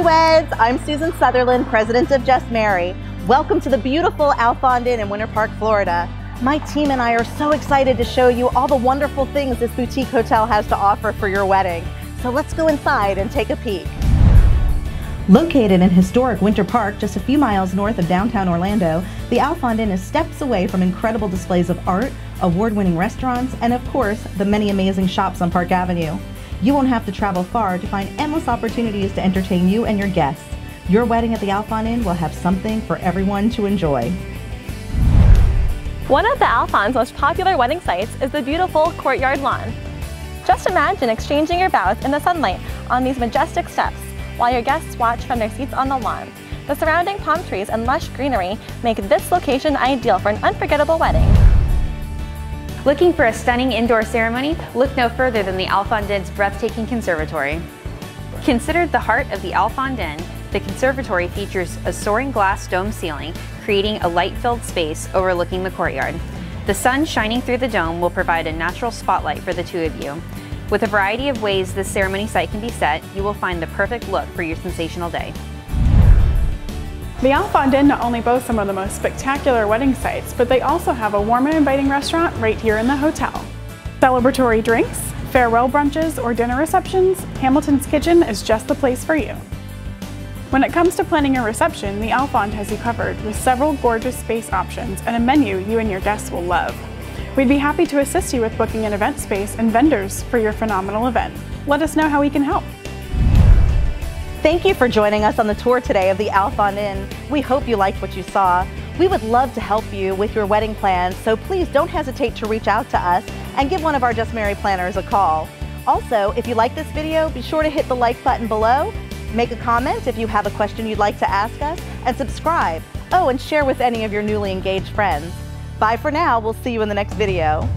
Newlyweds! I'm Susan Sutherland, president of Just Marry. Welcome to the beautiful Alfond Inn in Winter Park, Florida. My team and I are so excited to show you all the wonderful things this boutique hotel has to offer for your wedding. So let's go inside and take a peek. Located in historic Winter Park, just a few miles north of downtown Orlando, the Alfond Inn is steps away from incredible displays of art, award winning restaurants, and of course, the many amazing shops on Park Avenue. You won't have to travel far to find endless opportunities to entertain you and your guests. Your wedding at the Alfond Inn will have something for everyone to enjoy. One of the Alfond's most popular wedding sites is the beautiful courtyard lawn. Just imagine exchanging your vows in the sunlight on these majestic steps while your guests watch from their seats on the lawn. The surrounding palm trees and lush greenery make this location ideal for an unforgettable wedding. Looking for a stunning indoor ceremony? Look no further than the Alfond breathtaking conservatory. Considered the heart of the Alfond the conservatory features a soaring glass dome ceiling, creating a light-filled space overlooking the courtyard. The sun shining through the dome will provide a natural spotlight for the two of you. With a variety of ways this ceremony site can be set, you will find the perfect look for your sensational day. The Inn not only boasts some of the most spectacular wedding sites, but they also have a warm and inviting restaurant right here in the hotel. Celebratory drinks, farewell brunches, or dinner receptions, Hamilton's Kitchen is just the place for you. When it comes to planning a reception, the Alfond has you covered with several gorgeous space options and a menu you and your guests will love. We'd be happy to assist you with booking an event space and vendors for your phenomenal event. Let us know how we can help. Thank you for joining us on the tour today of the Alfond Inn. We hope you liked what you saw. We would love to help you with your wedding plans, so please don't hesitate to reach out to us and give one of our Just Marry planners a call. Also, if you like this video, be sure to hit the like button below, make a comment if you have a question you'd like to ask us, and subscribe. Oh, and share with any of your newly engaged friends. Bye for now. We'll see you in the next video.